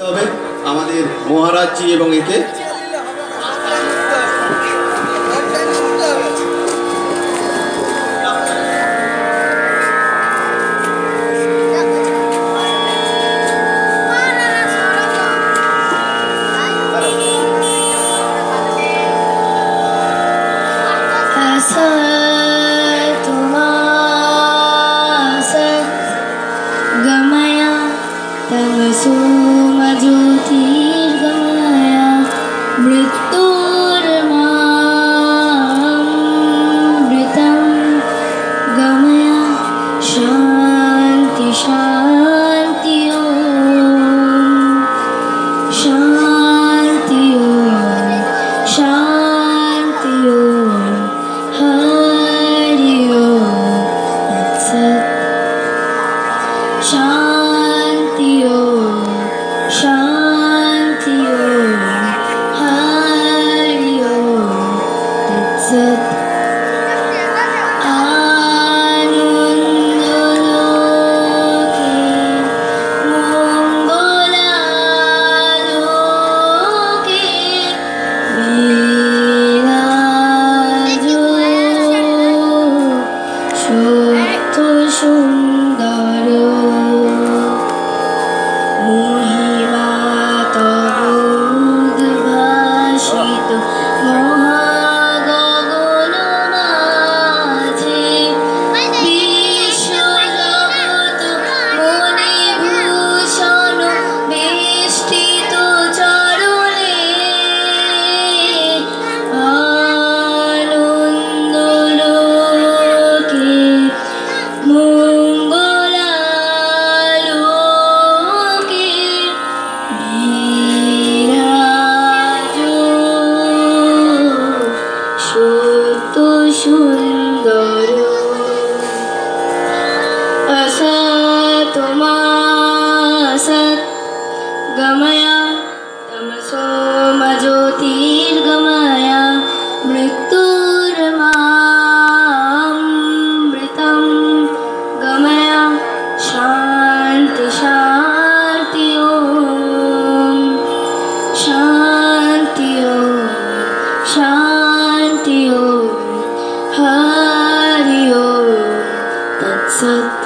করতে হবে আমাদের মহারাজজি এবং একে So. Hari Om. That's